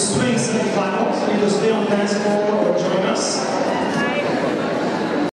spring semifinals, either stay on dance floor or join